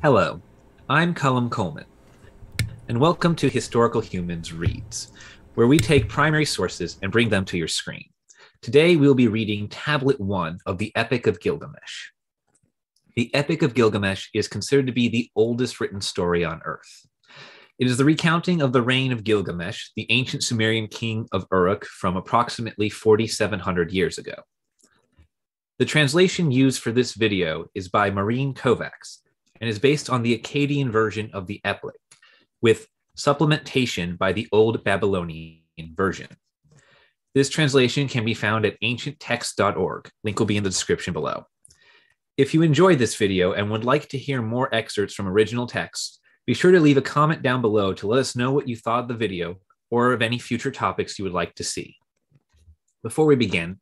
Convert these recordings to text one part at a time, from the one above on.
Hello, I'm Colum Coleman, and welcome to Historical Humans Reads, where we take primary sources and bring them to your screen. Today we'll be reading Tablet 1 of the Epic of Gilgamesh. The Epic of Gilgamesh is considered to be the oldest written story on Earth. It is the recounting of the reign of Gilgamesh, the ancient Sumerian king of Uruk, from approximately 4,700 years ago. The translation used for this video is by Maureen Kovacs and is based on the Akkadian version of the epic, with supplementation by the Old Babylonian version. This translation can be found at ancienttext.org. Link will be in the description below. If you enjoyed this video and would like to hear more excerpts from original text, be sure to leave a comment down below to let us know what you thought of the video or of any future topics you would like to see. Before we begin,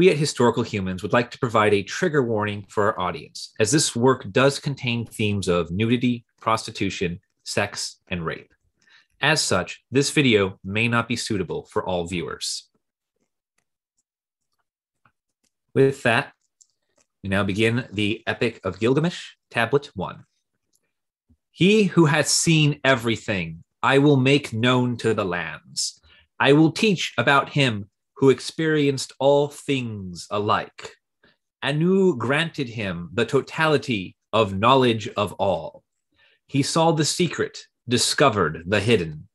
we at Historical Humans would like to provide a trigger warning for our audience, as this work does contain themes of nudity, prostitution, sex, and rape. As such, this video may not be suitable for all viewers. With that, we now begin the Epic of Gilgamesh, Tablet 1. He who has seen everything, I will make known to the lands. I will teach about him who experienced all things alike. Anu granted him the totality of knowledge of all. He saw the secret, discovered the hidden.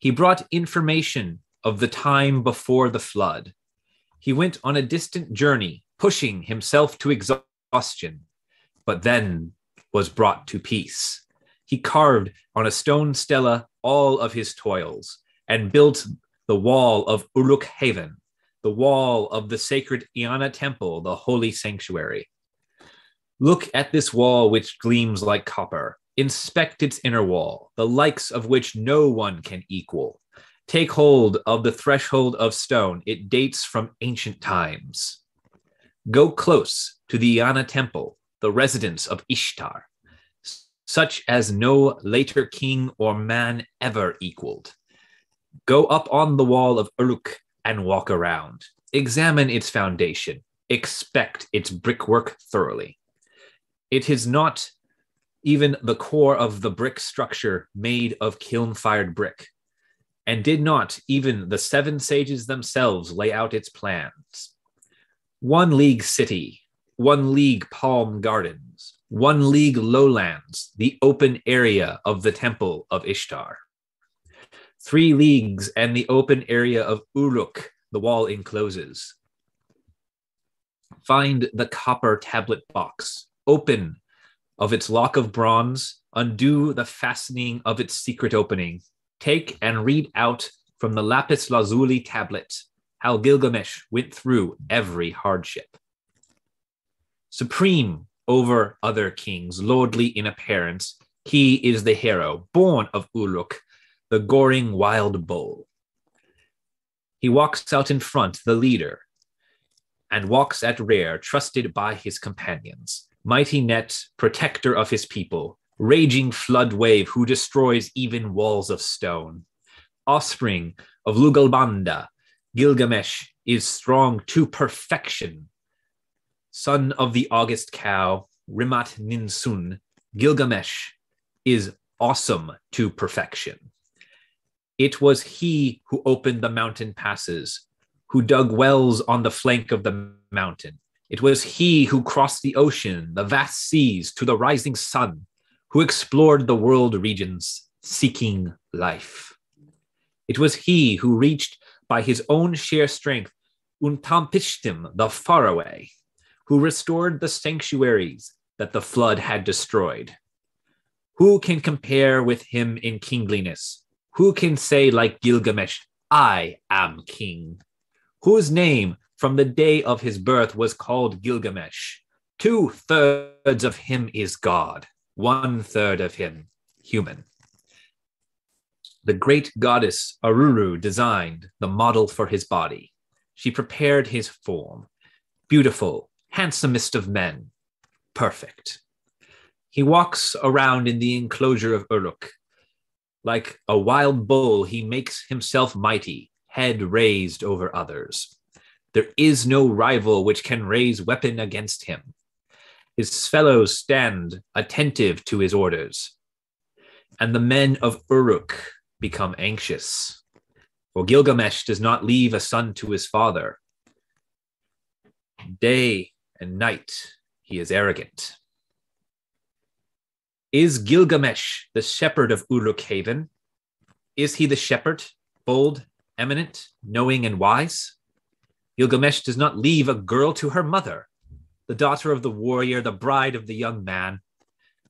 He brought information of the time before the flood. He went on a distant journey, pushing himself to exhaustion, but then was brought to peace. He carved on a stone stela all of his toils and built the wall of Uruk Haven, the wall of the sacred Eanna temple, the holy sanctuary. Look at this wall which gleams like copper. Inspect its inner wall, the likes of which no one can equal. Take hold of the threshold of stone. It dates from ancient times. Go close to the Eanna temple, the residence of Ishtar such as no later king or man ever equaled. Go up on the wall of Uruk and walk around. Examine its foundation. Expect its brickwork thoroughly. It is not even the core of the brick structure made of kiln fired brick. And did not even the seven sages themselves lay out its plans? One league city, one league palm gardens, one league lowlands, the open area of the temple of Ishtar. Three leagues and the open area of Uruk, the wall encloses. Find the copper tablet box, open of its lock of bronze, undo the fastening of its secret opening. Take and read out from the lapis lazuli tablet how Gilgamesh went through every hardship. Supreme over other kings, lordly in appearance. He is the hero, born of Uruk, the goring wild bull. He walks out in front, the leader, and walks at rear, trusted by his companions. Mighty Net, protector of his people, raging flood wave who destroys even walls of stone. Offspring of Lugalbanda, Gilgamesh is strong to perfection, son of the August cow, Rimat Ninsun, Gilgamesh is awesome to perfection. It was he who opened the mountain passes, who dug wells on the flank of the mountain. It was he who crossed the ocean, the vast seas, to the rising sun, who explored the world regions seeking life. It was he who reached by his own sheer strength Utanapishtim, the faraway, who restored the sanctuaries that the flood had destroyed. Who can compare with him in kingliness? Who can say, like Gilgamesh, I am king? Whose name from the day of his birth was called Gilgamesh? Two thirds of him is God, one third of him human. The great goddess Aruru designed the model for his body. She prepared his form, beautiful, handsomest of men, perfect. He walks around in the enclosure of Uruk. Like a wild bull, he makes himself mighty, head raised over others. There is no rival which can raise weapon against him. His fellows stand attentive to his orders. And the men of Uruk become anxious. For Gilgamesh does not leave a son to his father. Day and night he is arrogant. Is Gilgamesh the shepherd of Uruk Haven? Is he the shepherd, bold, eminent, knowing, and wise? Gilgamesh does not leave a girl to her mother, the daughter of the warrior, the bride of the young man.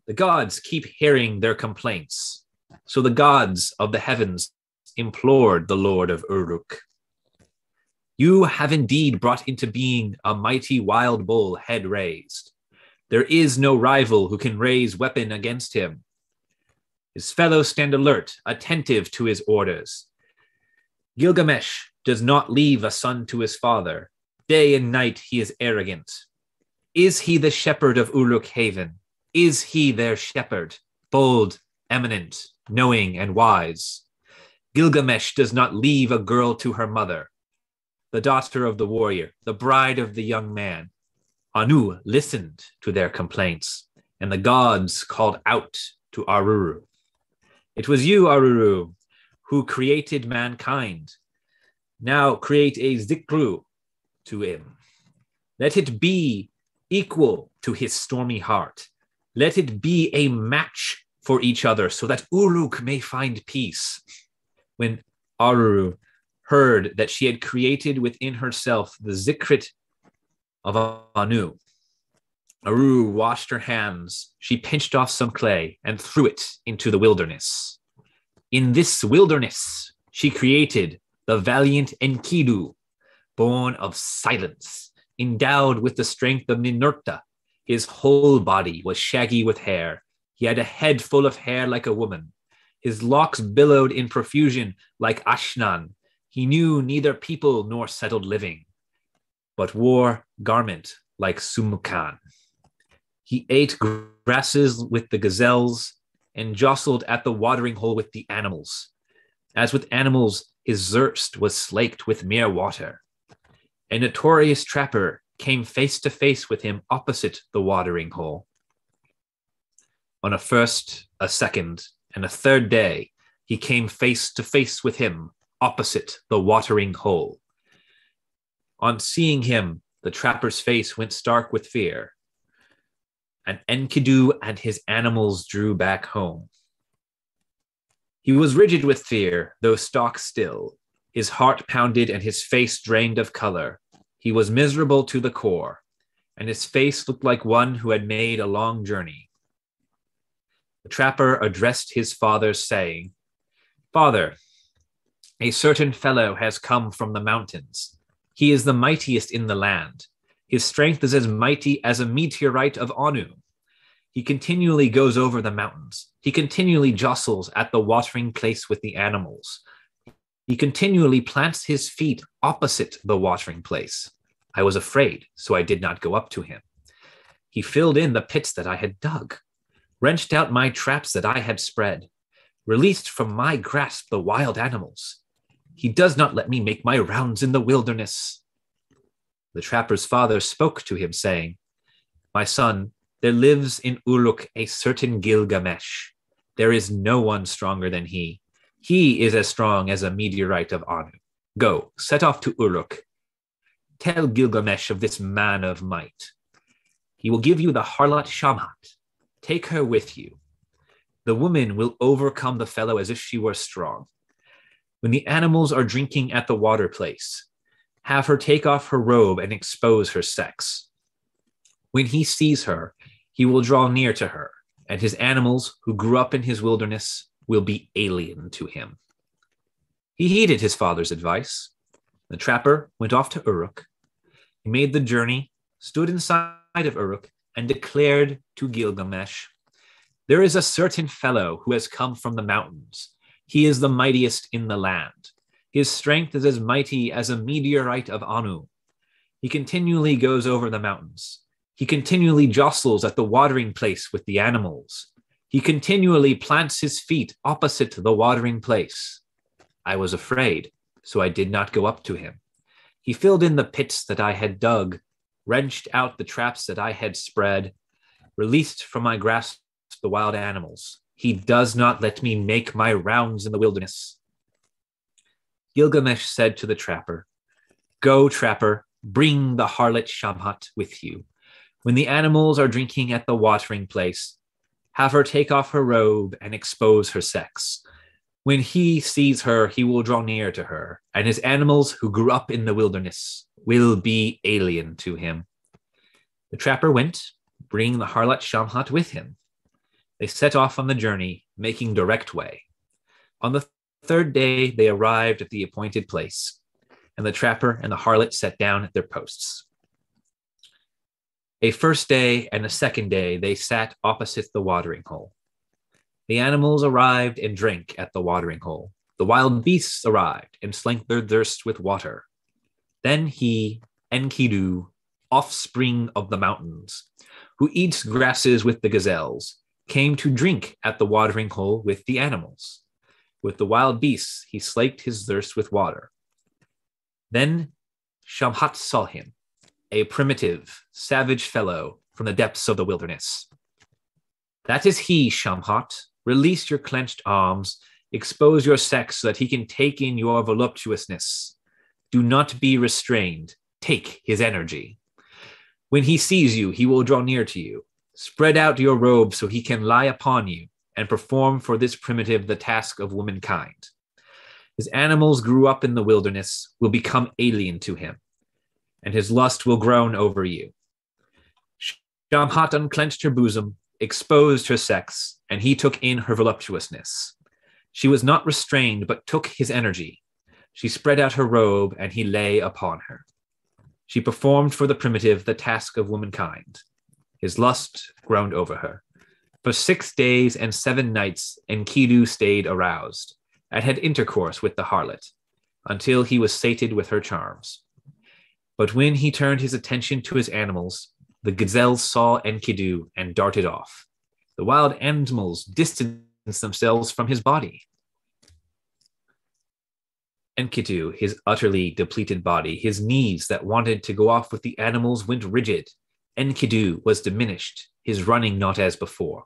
The gods keep hearing their complaints. So the gods of the heavens implored the Lord of Uruk. You have indeed brought into being a mighty wild bull head raised. There is no rival who can raise weapon against him. His fellows stand alert, attentive to his orders. Gilgamesh does not leave a son to his father. Day and night he is arrogant. Is he the shepherd of Uruk Haven? Is he their shepherd, bold, eminent, knowing, and wise? Gilgamesh does not leave a girl to her mother, the daughter of the warrior, the bride of the young man. Anu listened to their complaints, and the gods called out to Aruru. It was you, Aruru, who created mankind. Now create a zikru to him. Let it be equal to his stormy heart. Let it be a match for each other so that Uruk may find peace. When Aruru heard that she had created within herself the zikrit of Anu. Aru washed her hands. She pinched off some clay and threw it into the wilderness. In this wilderness, she created the valiant Enkidu, born of silence, endowed with the strength of Ninurta. His whole body was shaggy with hair. He had a head full of hair like a woman. His locks billowed in profusion like Ashnan. He knew neither people nor settled living but wore garment like Sumukan. He ate grasses with the gazelles and jostled at the watering hole with the animals. As with animals, his thirst was slaked with mere water. A notorious trapper came face to face with him opposite the watering hole. On a first, a second, and a third day, he came face to face with him opposite the watering hole. On seeing him, the trapper's face went stark with fear, and Enkidu and his animals drew back home. He was rigid with fear, though stock still. His heart pounded and his face drained of color. He was miserable to the core, and his face looked like one who had made a long journey. The trapper addressed his father, saying, Father, a certain fellow has come from the mountains. He is the mightiest in the land. His strength is as mighty as a meteorite of Anu. He continually goes over the mountains. He continually jostles at the watering place with the animals. He continually plants his feet opposite the watering place. I was afraid, so I did not go up to him. He filled in the pits that I had dug, wrenched out my traps that I had spread, released from my grasp the wild animals. He does not let me make my rounds in the wilderness. The trapper's father spoke to him, saying, My son, there lives in Uruk a certain Gilgamesh. There is no one stronger than he. He is as strong as a meteorite of Anu. Go, set off to Uruk. Tell Gilgamesh of this man of might. He will give you the harlot Shamhat. Take her with you. The woman will overcome the fellow as if she were strong. When the animals are drinking at the water place, have her take off her robe and expose her sex. When he sees her, he will draw near to her, and his animals, who grew up in his wilderness, will be alien to him. He heeded his father's advice. The trapper went off to Uruk. He made the journey, stood inside of Uruk, and declared to Gilgamesh, There is a certain fellow who has come from the mountains he is the mightiest in the land. His strength is as mighty as a meteorite of Anu. He continually goes over the mountains. He continually jostles at the watering place with the animals. He continually plants his feet opposite the watering place. I was afraid, so I did not go up to him. He filled in the pits that I had dug, wrenched out the traps that I had spread, released from my grasp the wild animals. He does not let me make my rounds in the wilderness. Gilgamesh said to the trapper, Go, trapper, bring the harlot Shamhat with you. When the animals are drinking at the watering place, have her take off her robe and expose her sex. When he sees her, he will draw near to her, and his animals who grew up in the wilderness will be alien to him. The trapper went, bringing the harlot Shamhat with him. They set off on the journey, making direct way. On the third day, they arrived at the appointed place, and the trapper and the harlot sat down at their posts. A first day and a second day, they sat opposite the watering hole. The animals arrived and drank at the watering hole. The wild beasts arrived and slanked their thirst with water. Then he, Enkidu, offspring of the mountains, who eats grasses with the gazelles, came to drink at the watering hole with the animals. With the wild beasts, he slaked his thirst with water. Then Shamhat saw him, a primitive, savage fellow from the depths of the wilderness. That is he, Shamhat. Release your clenched arms, expose your sex so that he can take in your voluptuousness. Do not be restrained. Take his energy. When he sees you, he will draw near to you. Spread out your robe so he can lie upon you and perform for this primitive the task of womankind. His animals grew up in the wilderness, will become alien to him, and his lust will groan over you. Shamhat unclenched her bosom, exposed her sex, and he took in her voluptuousness. She was not restrained, but took his energy. She spread out her robe, and he lay upon her. She performed for the primitive the task of womankind. His lust groaned over her. For six days and seven nights, Enkidu stayed aroused and had intercourse with the harlot until he was sated with her charms. But when he turned his attention to his animals, the gazelles saw Enkidu and darted off. The wild animals distanced themselves from his body. Enkidu, his utterly depleted body, his knees that wanted to go off with the animals went rigid Enkidu was diminished, his running not as before.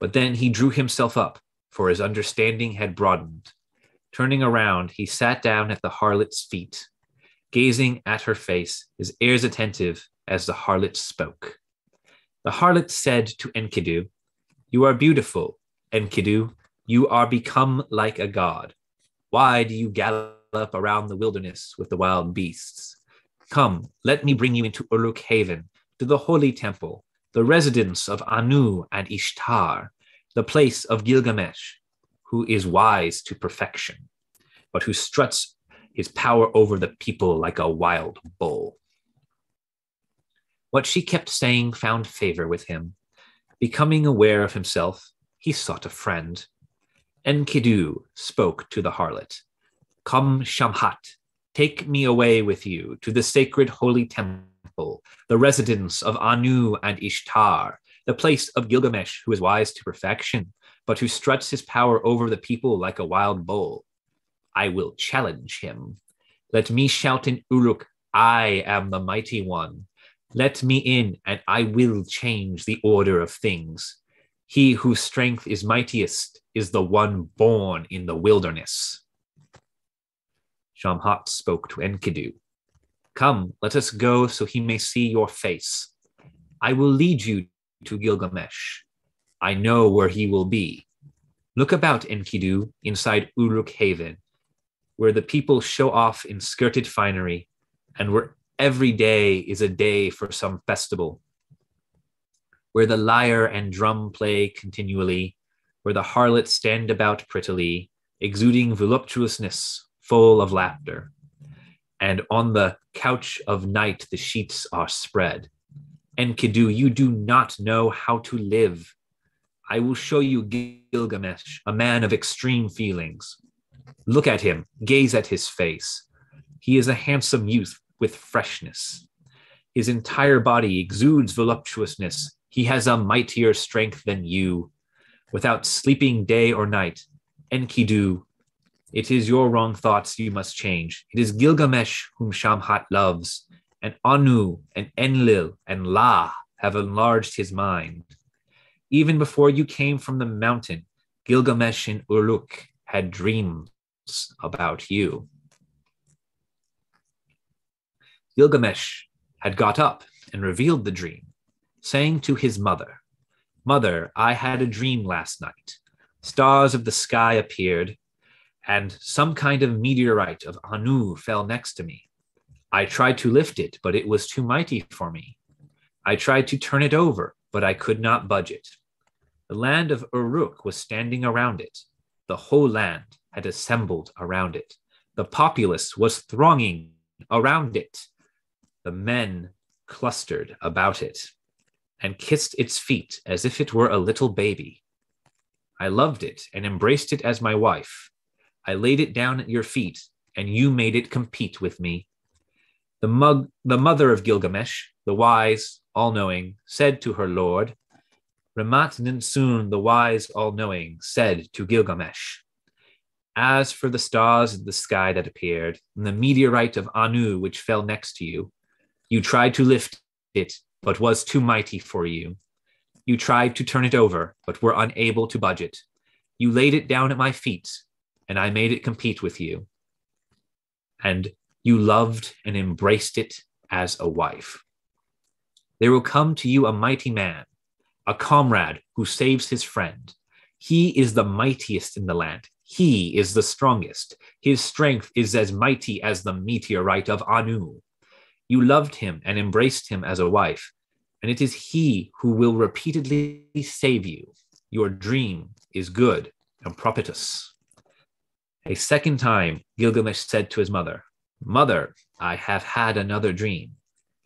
But then he drew himself up, for his understanding had broadened. Turning around, he sat down at the harlot's feet, gazing at her face, his ears attentive as the harlot spoke. The harlot said to Enkidu, You are beautiful, Enkidu. You are become like a god. Why do you gallop around the wilderness with the wild beasts? Come, let me bring you into Uruk Haven to the holy temple, the residence of Anu and Ishtar, the place of Gilgamesh, who is wise to perfection, but who struts his power over the people like a wild bull. What she kept saying found favor with him. Becoming aware of himself, he sought a friend. Enkidu spoke to the harlot Come, Shamhat, take me away with you to the sacred holy temple temple, the residence of Anu and Ishtar, the place of Gilgamesh, who is wise to perfection, but who struts his power over the people like a wild bull. I will challenge him. Let me shout in Uruk, I am the mighty one. Let me in, and I will change the order of things. He whose strength is mightiest is the one born in the wilderness. Shamhat spoke to Enkidu. Come, let us go so he may see your face. I will lead you to Gilgamesh. I know where he will be. Look about, Enkidu, inside Uruk Haven, where the people show off in skirted finery, and where every day is a day for some festival, where the lyre and drum play continually, where the harlots stand about prettily, exuding voluptuousness, full of laughter and on the couch of night the sheets are spread. Enkidu, you do not know how to live. I will show you Gilgamesh, a man of extreme feelings. Look at him, gaze at his face. He is a handsome youth with freshness. His entire body exudes voluptuousness. He has a mightier strength than you. Without sleeping day or night, Enkidu it is your wrong thoughts you must change. It is Gilgamesh whom Shamhat loves, and Anu, and Enlil, and La, have enlarged his mind. Even before you came from the mountain, Gilgamesh and Uruk had dreams about you. Gilgamesh had got up and revealed the dream, saying to his mother, Mother, I had a dream last night. Stars of the sky appeared, and some kind of meteorite of Anu fell next to me. I tried to lift it, but it was too mighty for me. I tried to turn it over, but I could not budge it. The land of Uruk was standing around it. The whole land had assembled around it. The populace was thronging around it. The men clustered about it and kissed its feet as if it were a little baby. I loved it and embraced it as my wife. I laid it down at your feet, and you made it compete with me. The, mug, the mother of Gilgamesh, the wise, all knowing, said to her lord, Rimat Ninsun, the wise, all knowing, said to Gilgamesh, As for the stars in the sky that appeared, and the meteorite of Anu which fell next to you, you tried to lift it but was too mighty for you. You tried to turn it over, but were unable to budge it. You laid it down at my feet, and I made it compete with you. And you loved and embraced it as a wife. There will come to you a mighty man, a comrade who saves his friend. He is the mightiest in the land. He is the strongest. His strength is as mighty as the meteorite of Anu. You loved him and embraced him as a wife, and it is he who will repeatedly save you. Your dream is good and propitious. A second time, Gilgamesh said to his mother, Mother, I have had another dream.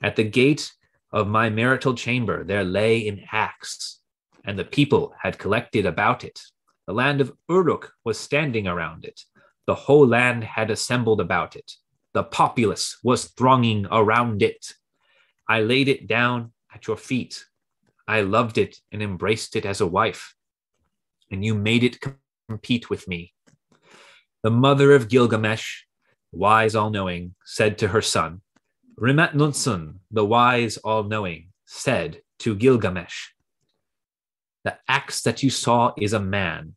At the gate of my marital chamber there lay an axe, and the people had collected about it. The land of Uruk was standing around it. The whole land had assembled about it. The populace was thronging around it. I laid it down at your feet. I loved it and embraced it as a wife, and you made it compete with me. The mother of Gilgamesh, wise all knowing, said to her son, Rimat Ninsun, the wise all knowing, said to Gilgamesh, The axe that you saw is a man.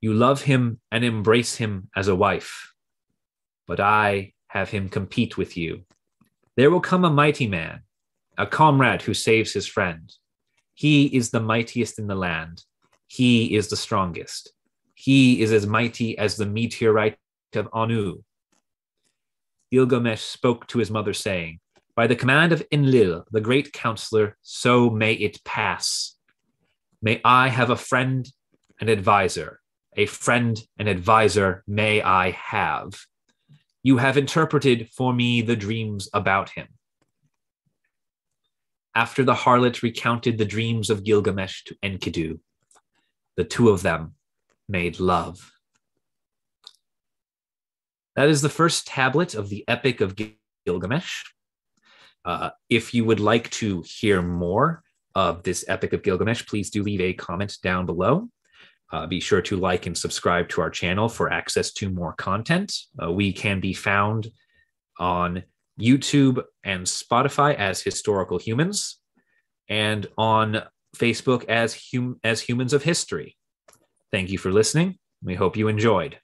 You love him and embrace him as a wife, but I have him compete with you. There will come a mighty man a comrade who saves his friend. He is the mightiest in the land. He is the strongest. He is as mighty as the meteorite of Anu. Gilgamesh spoke to his mother, saying, By the command of Enlil, the great counselor, so may it pass. May I have a friend and advisor. A friend and advisor may I have. You have interpreted for me the dreams about him. After the harlot recounted the dreams of Gilgamesh to Enkidu, the two of them made love. That is the first tablet of the Epic of Gilgamesh. Uh, if you would like to hear more of this Epic of Gilgamesh, please do leave a comment down below. Uh, be sure to like and subscribe to our channel for access to more content. Uh, we can be found on YouTube and Spotify as Historical Humans, and on Facebook as hum- as Humans of History. Thank you for listening. We hope you enjoyed.